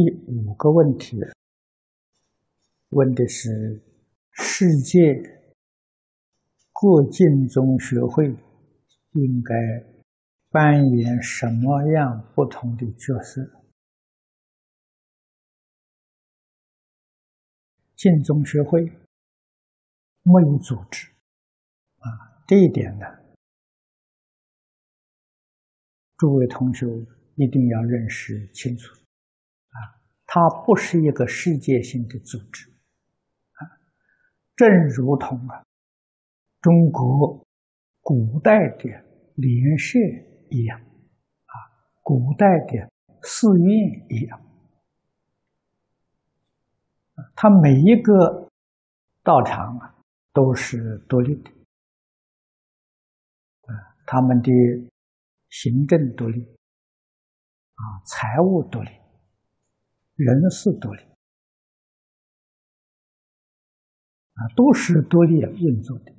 第五个问题，问的是世界各晋宗学会应该扮演什么样不同的角色？晋宗学会没有组织啊，这一点呢，诸位同学一定要认识清楚。它不是一个世界性的组织，啊，正如同啊，中国古代的联社一样，啊，古代的寺院一样，它每一个道场啊都是独立的，啊，他们的行政独立，啊，财务独立。人事独立啊，都是独立运作的。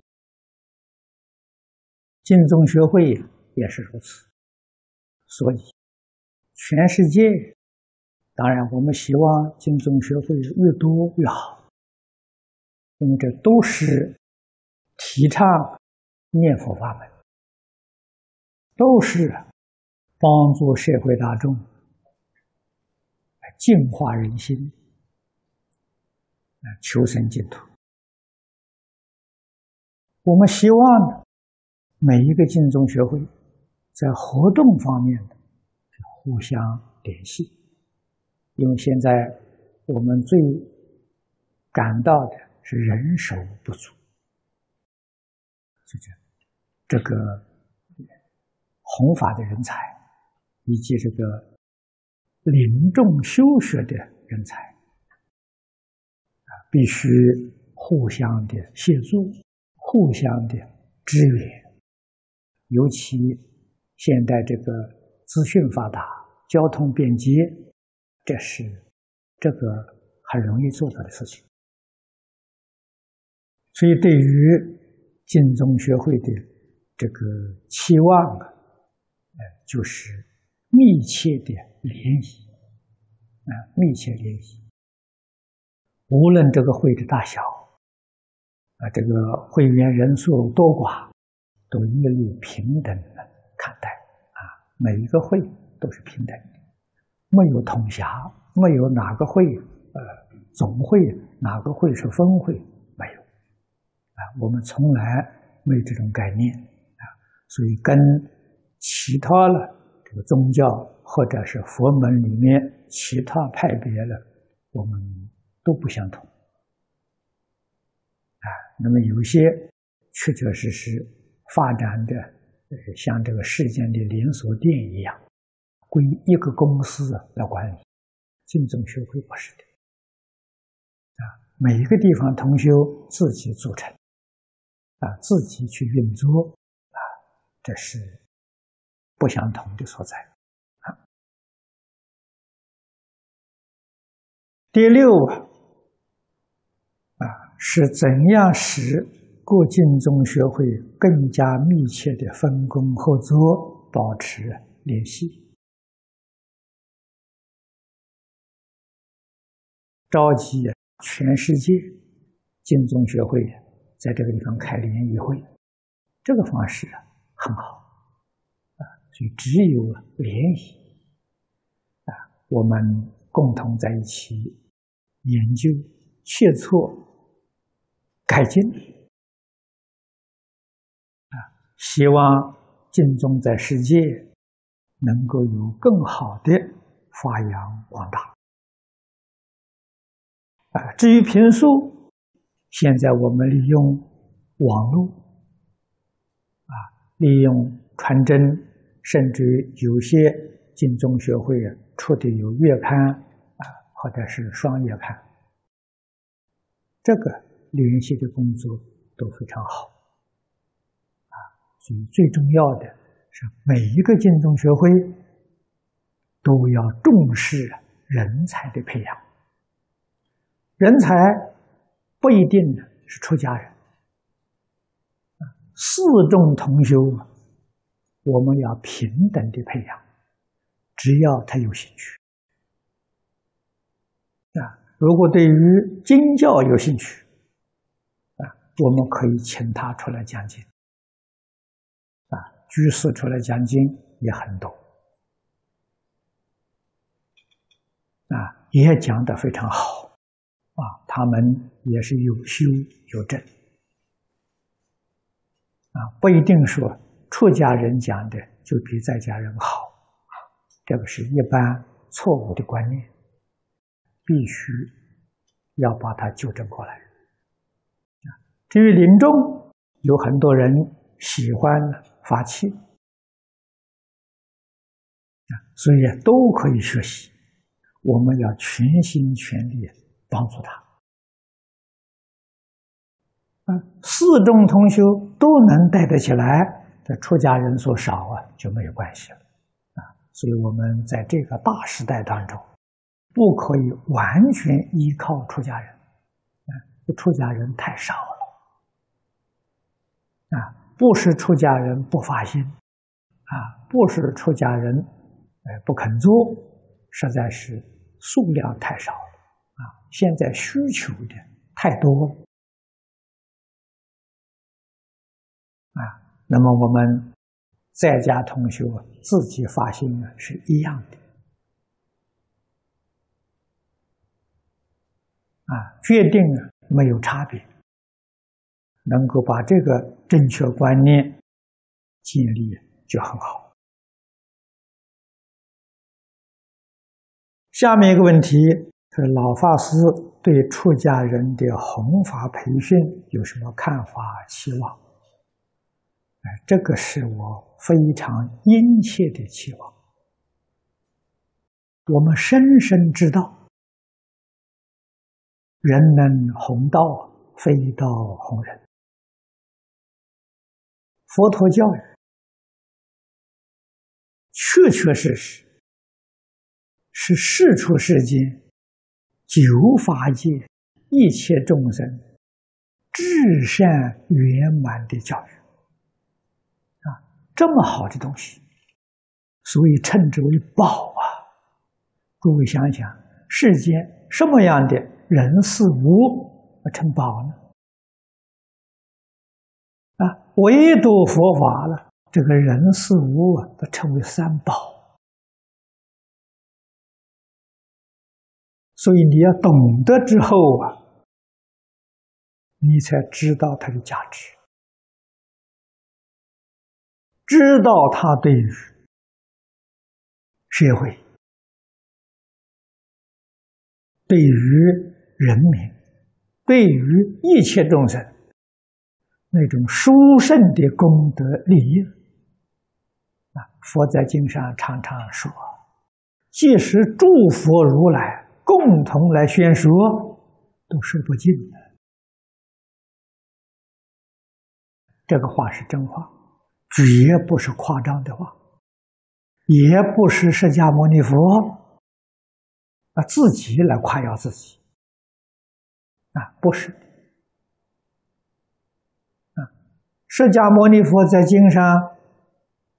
晋宗学会也是如此，所以全世界，当然我们希望晋宗学会越多越好，因为这都是提倡念佛法门，都是帮助社会大众。净化人心，啊，求生净土。我们希望每一个净宗学会，在活动方面互相联系，因为现在我们最感到的是人手不足，这个这个弘法的人才，以及这个。临众修学的人才啊，必须互相的协助，互相的支援。尤其现在这个资讯发达，交通便捷，这是这个很容易做到的事情。所以，对于晋宗学会的这个期望啊，就是密切的。联系啊，密切联系。无论这个会的大小啊，这个会员人数多寡，都一律平等的看待啊。每一个会都是平等的，没有统辖，没有哪个会呃总会，哪个会是分会，没有啊。我们从来没有这种概念啊，所以跟其他的这个宗教。或者是佛门里面其他派别的，我们都不相同啊。那么有些确确实实发展的，像这个世间的连锁店一样，归一个公司来管理。净宗学会不是的啊，每一个地方同修自己组成啊，自己去运作啊，这是不相同的所在。第六啊，啊是怎样使各晋宗学会更加密切的分工合作，保持联系，召集全世界晋宗学会在这个地方开联谊会，这个方式啊很好啊，所以只有联谊啊，我们。共同在一起研究、切磋、改进啊！希望净宗在世界能够有更好的发扬光大啊！至于评书，现在我们利用网络啊，利用传真，甚至有些净宗学会出的有月刊。或者是双叶看，这个联系的工作都非常好，啊，所以最重要的是每一个净宗学会都要重视人才的培养。人才不一定呢是出家人，四众同修，我们要平等的培养，只要他有兴趣。如果对于经教有兴趣，啊，我们可以请他出来讲经，啊，居士出来讲经也很多，啊，也讲得非常好，啊，他们也是有修有证，啊，不一定说出家人讲的就比在家人好，这个是一般错误的观念。必须要把它纠正过来。至于临终，有很多人喜欢发气，所以都可以学习。我们要全心全力帮助他。啊，四众同修都能带得起来，这出家人数少啊就没有关系了。啊，所以我们在这个大时代当中。不可以完全依靠出家人，啊，出家人太少了，啊，不是出家人不发心，啊，不是出家人，哎，不肯做，实在是数量太少了，啊，现在需求的太多了，啊，那么我们在家同学自己发心呢是一样的。啊，决定了没有差别，能够把这个正确观念建立就很好。下面一个问题是：老法师对出家人的弘法培训有什么看法、期望？哎，这个是我非常殷切的期望。我们深深知道。人能弘道，非道弘人。佛陀教育，确确实实是世出世间九法界一切众生至善圆满的教育啊！这么好的东西，所以称之为宝啊！各位想想，世间什么样的？人事物成宝呢？啊，唯独佛法了，这个人事物啊，都称为三宝。所以你要懂得之后啊，你才知道它的价值，知道它对于社会，对于。人民对于一切众生那种殊胜的功德利益啊，佛在经上常常说，即使诸佛如来共同来宣说，都说不尽的。这个话是真话，绝不是夸张的话，也不是释迦牟尼佛啊自己来夸耀自己。啊，不是，啊，释迦牟尼佛在经上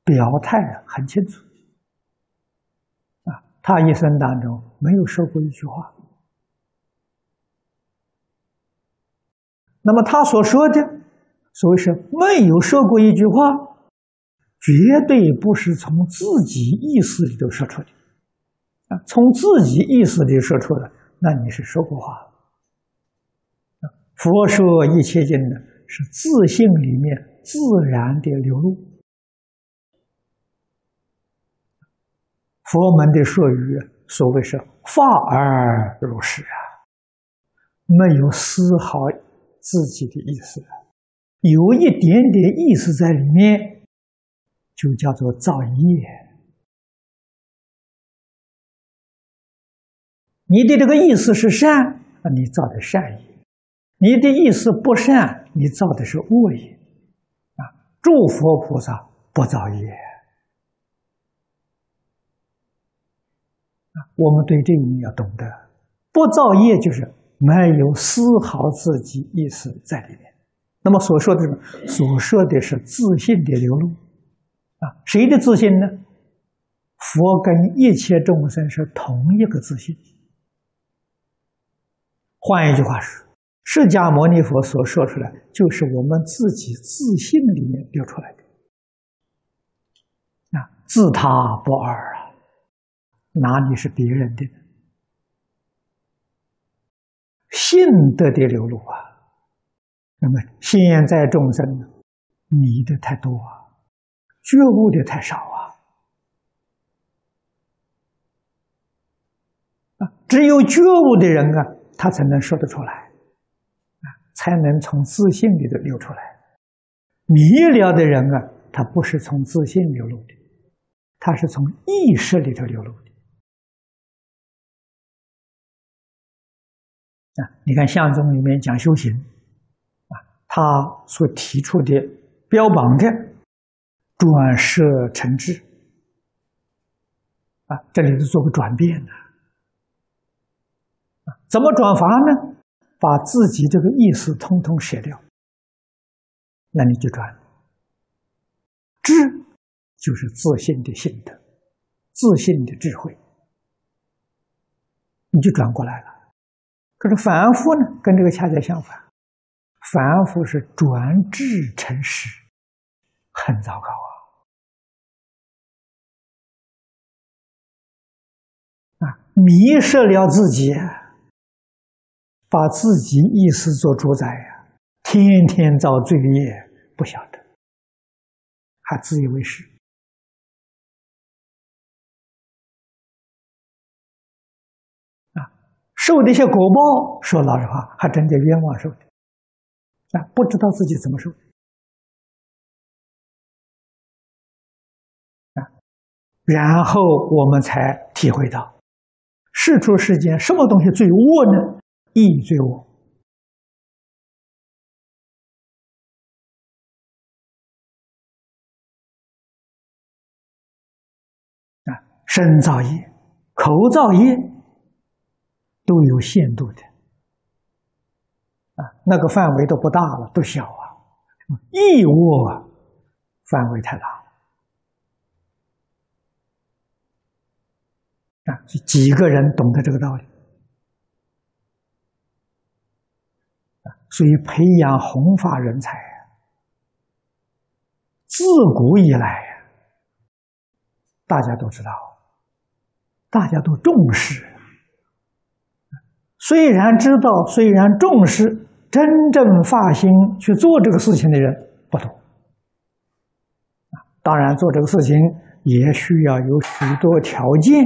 表态很清楚，啊，他一生当中没有说过一句话。那么他所说的，所谓是没有说过一句话，绝对不是从自己意识里头说出的，啊，从自己意识里说出的，那你是说过话。佛说一切经呢，是自信里面自然的流露。佛门的术语，所谓是法而如是啊，没有丝毫自己的意思，有一点点意思在里面，就叫做造业。你的这个意思是善，那你造的善业。你的意思不善，你造的是恶业，啊！诸佛菩萨不造业，啊！我们对这一点要懂得，不造业就是没有丝毫自己意思在里面。那么所说的什么？所说的是自信的流露，啊！谁的自信呢？佛跟一切众生是同一个自信。换一句话说，释迦牟尼佛所说出来，就是我们自己自信里面流出来的。啊，自他不二啊，哪里是别人的？信德的流露啊，那么现在众生迷的太多啊，觉悟的太少啊，啊，只有觉悟的人啊，他才能说得出来，才能从自信里头流出来。迷了的人啊，他不是从自信流露的。他是从意识里头流露的啊！你看相宗里面讲修行啊，他所提出的标榜着转舍成智啊，这里头做个转变呢啊，怎么转法呢？把自己这个意思通通舍掉，那你就转智。就是自信的心德，自信的智慧，你就转过来了。可是凡夫呢，跟这个恰恰相反，凡夫是转智成实，很糟糕啊！啊，迷失了自己，把自己意识做主宰呀，天天造罪业，不晓得，还自以为是啊。受的些果报，说老实话，还真叫冤枉受的，啊，不知道自己怎么受，啊，然后我们才体会到，世出世间什么东西最恶呢？意最恶，啊，身造业，口造业。都有限度的啊，那个范围都不大了，都小啊。义务啊，范围太大了啊，几个人懂得这个道理啊？所以培养弘法人才，自古以来，大家都知道，大家都重视。虽然知道，虽然重视，真正发心去做这个事情的人不多。当然做这个事情也需要有许多条件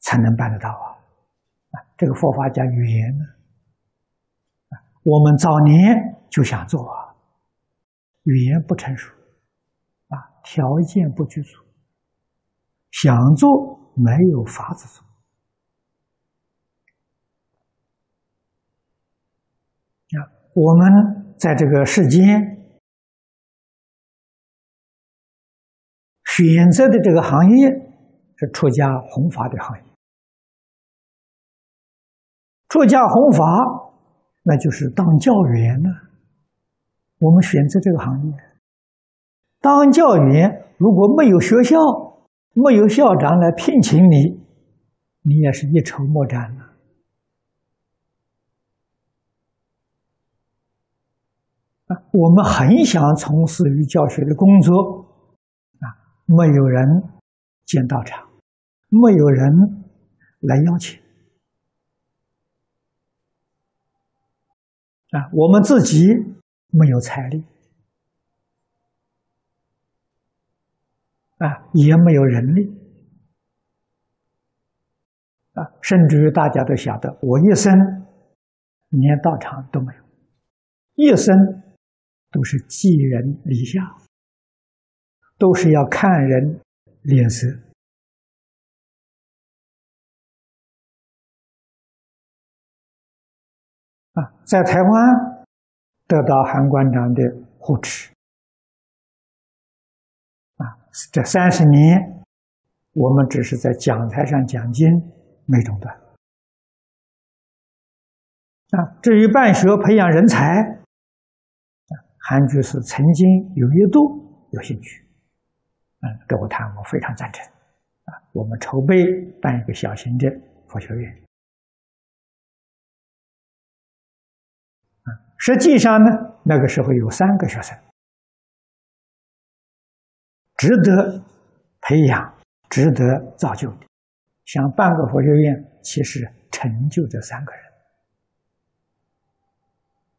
才能办得到啊！啊，这个佛法讲缘呢。我们早年就想做啊，语言不成熟，啊，条件不具足，想做没有法子做。啊我们在这个世间选择的这个行业是出家弘法的行业，出家弘法那就是当教员呢。我们选择这个行业，当教员如果没有学校，没有校长来聘请你，你也是一筹莫展了。啊，我们很想从事于教学的工作，啊，没有人见到场，没有人来邀请，啊，我们自己没有财力，啊，也没有人力，啊，甚至于大家都晓得，我一生连道场都没有，一生。都是寄人篱下，都是要看人脸色在台湾得到韩馆长的护持啊！这三十年，我们只是在讲台上讲经，没中断啊！至于办学培养人才。韩居士曾经有一度有兴趣，嗯，跟我谈，我非常赞成，啊，我们筹备办一个小型的佛学院。实际上呢，那个时候有三个学生，值得培养、值得造就的。想办个佛学院，其实成就这三个人。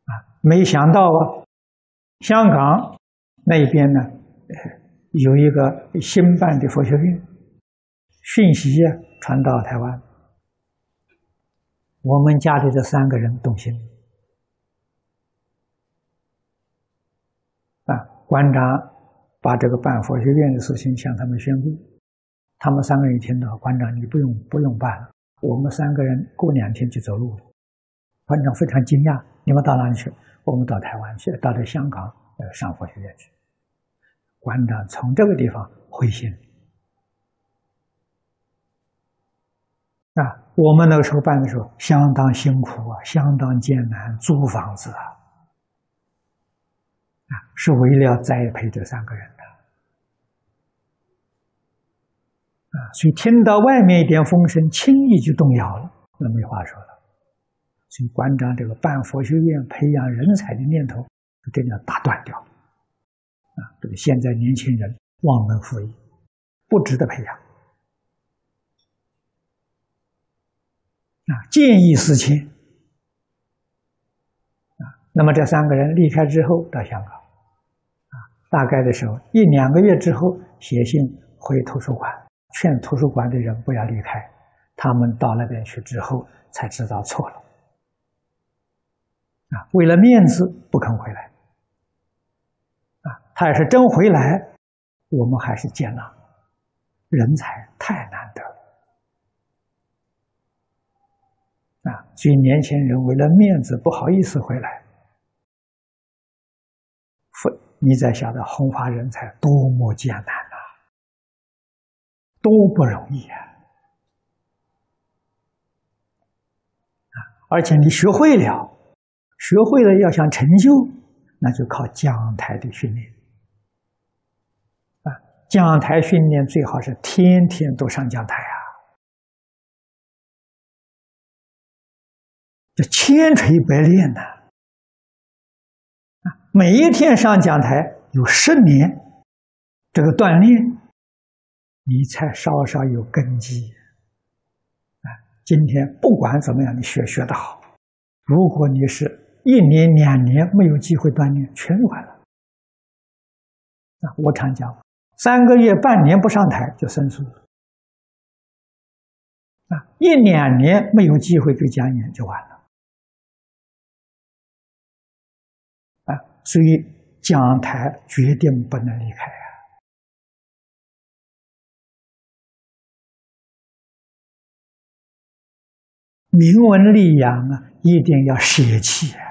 啊，没想到啊，香港那边呢，有一个新办的佛学院，讯息传到台湾，我们家里这三个人动心。啊，馆长把这个办佛学院的事情向他们宣布，他们三个人一听到，馆长你不用不用办了，我们三个人过两天就走路了。馆长非常惊讶，你们到哪里去？我们到台湾去，到这香港呃上佛学院去。馆长从这个地方回心。啊，我们那个时候办的时候相当辛苦啊，相当艰难，租房子啊。啊，是为了栽培这三个人的，啊，所以听到外面一点风声，轻易就动摇了，那没话说了。所以馆长这个办佛学院、培养人才的念头，就这样打断掉。啊，这个现在年轻人忘恩负义，不值得培养。啊，见异思迁。啊，那么这三个人离开之后到香港。大概的时候，一两个月之后，写信回图书馆，劝图书馆的人不要离开。他们到那边去之后，才知道错了。啊，为了面子不肯回来。啊，他要是真回来，我们还是接纳。人才太难得了。啊，所以年轻人为了面子不好意思回来。你才晓得弘法人才多么艰难呐，多不容易啊！而且你学会了，学会了要想成就，那就靠讲台的训练。啊，讲台训练最好是天天都上讲台啊，这千锤百炼呐。每一天上讲台有十年，这个锻炼，你才稍稍有根基。啊，今天不管怎么样，你学学得好，如果你是一年两年没有机会锻炼，全完了。啊，我常讲，三个月、半年不上台就生疏了。啊，一两年没有机会给讲演就完了。所以讲台决定不能离开啊！名闻利养啊，一定要舍弃啊！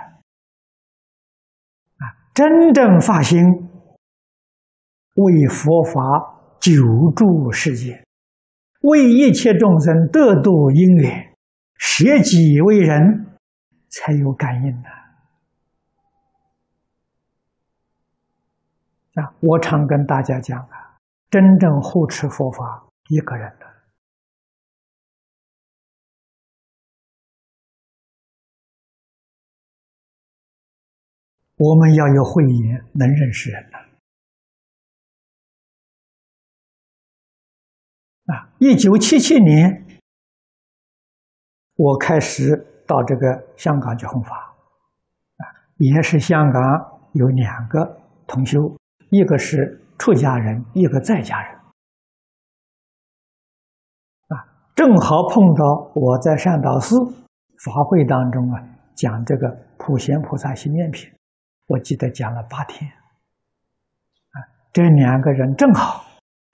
啊，真正发心为佛法久住世界，为一切众生得度因缘，舍己为人，才有感应的。啊，我常跟大家讲啊，真正护持佛法一个人的，我们要有慧眼，能认识人呐。啊，一九七七年，我开始到这个香港去弘法，啊，也是香港有两个同修。一个是出家人，一个在家人，啊，正好碰到我在善导寺法会当中啊，讲这个普贤菩萨心念品，我记得讲了八天，啊，这两个人正好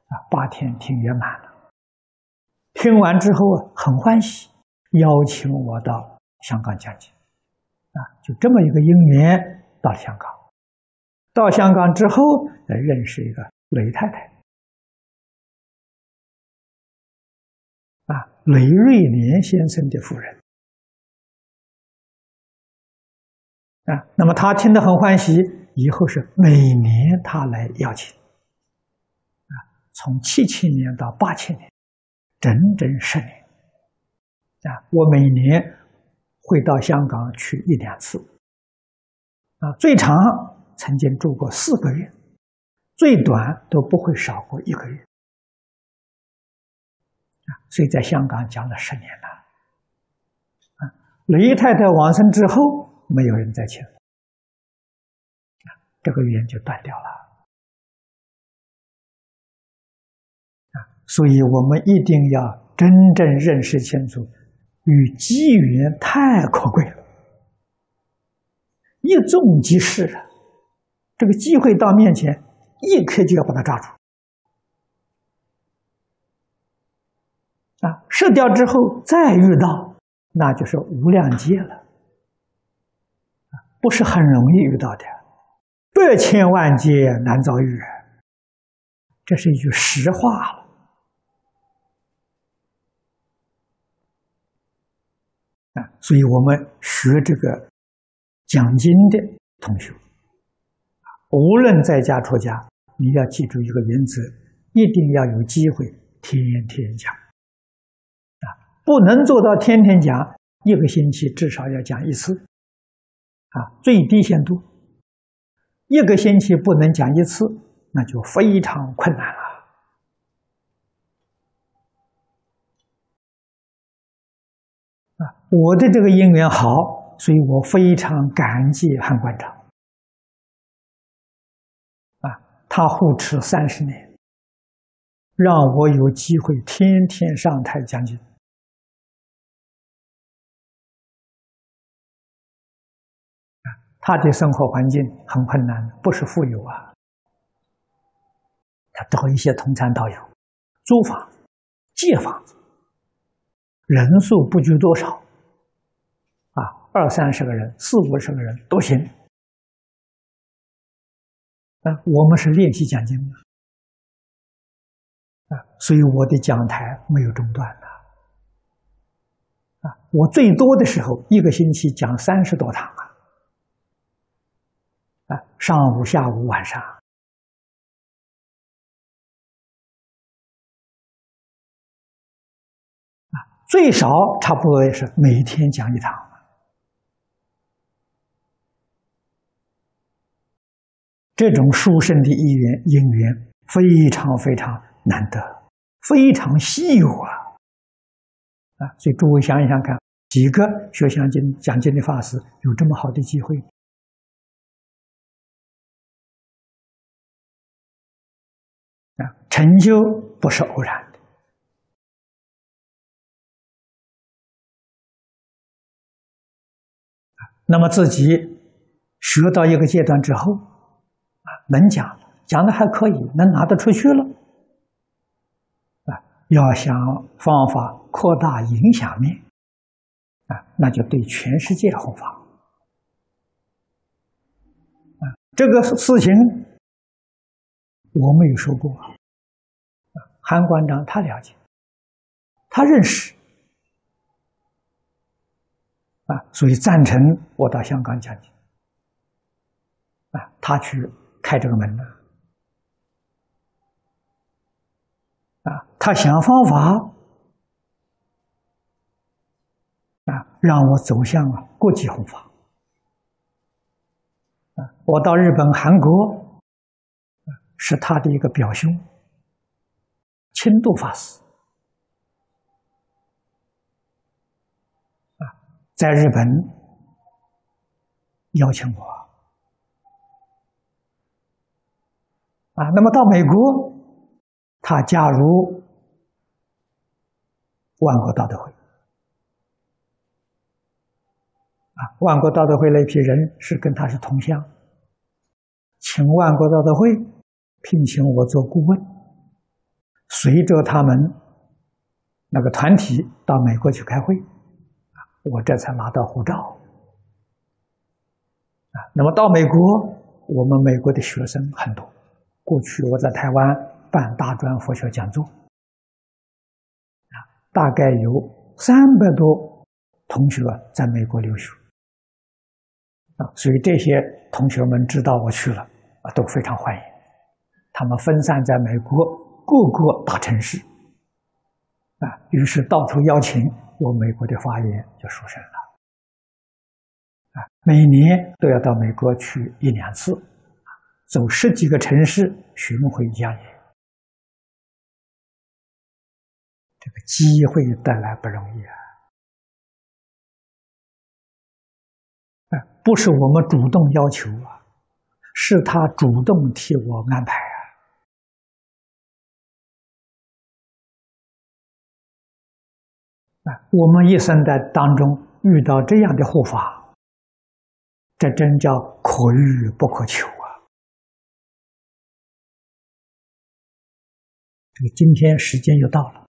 啊，八天听圆满了，听完之后啊，很欢喜，邀请我到香港讲经，啊，就这么一个因缘到香港。到香港之后，来认识一个雷太太，啊，雷瑞莲先生的夫人，啊，那么他听得很欢喜，以后是每年他来邀请，啊，从七七年到八七年，整整十年，啊，我每年会到香港去一两次。啊，最长曾经住过四个月，最短都不会少过一个月。啊，所以在香港讲了十年了。啊，雷太太往生之后，没有人再请，啊，这个缘就断掉了。啊，所以我们一定要真正认识清楚，与机缘太可贵了，一纵即逝啊！这个机会到面前，一刻就要把它抓住。啊，射掉之后再遇到，那就是无量劫了，不是很容易遇到的，百千万劫难遭遇，这是一句实话了。啊，所以我们学这个讲经的同学，无论在家出家，你要记住一个原则：一定要有机会天天讲。不能做到天天讲，一个星期至少要讲一次，啊，最低限度，一个星期不能讲一次，那就非常困难了。啊，我的这个姻缘好，所以我非常感激汉馆长，他护持三十年，让我有机会天天上台讲经。他的生活环境很困难，不是富有啊。他找一些同参道友租房、借房子，人数不拘多少，啊，二三十个人、四五十个人都行。啊，我们是练习讲经的，啊，所以我的讲台没有中断的，啊，我最多的时候一个星期讲三十多堂啊。啊，上午、下午、晚上，啊，最少差不多也是每天讲一堂。这种殊胜的因缘，因缘非常非常难得，非常稀有啊！啊，所以诸位想一想看，几个学讲经、讲经的法师有这么好的机会？啊，成就不是偶然的。那么自己学到一个阶段之后，能讲，讲的还可以，能拿得出去了，啊，要想方法扩大影响面，啊，那就对全世界弘法，啊，这个事情。我没有说过，啊韩馆长他了解，他认识，啊，所以赞成我到香港讲经，啊，他去开这个门呢，啊，他想方法，啊，让我走向了国际弘法，啊，我到日本、韩国。是他的一个表兄，清度法师啊，在日本邀请我啊，那么到美国，他加入万国道德会啊，万国道德会那批人是跟他是同乡，请万国道德会。聘请我做顾问，随着他们那个团体到美国去开会，啊，我这才拿到护照，啊，那么到美国，我们美国的学生很多。过去我在台湾办大专佛学讲座，啊，大概有三百多同学在美国留学，啊，所以这些同学们知道我去了，啊，都非常欢迎。他们分散在美国各个大城市，啊，于是到处邀请，我美国的发言就出现了，啊，每年都要到美国去一两次，走十几个城市巡回讲演，这个机会带来不容易啊！啊，不是我们主动要求啊，是他主动替我安排啊！啊，我们一生在当中遇到这样的护法。这真叫可遇不可求这个今天时间又到了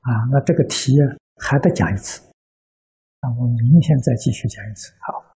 啊，那这个题还得讲一次，那我们明天再继续讲一次。好。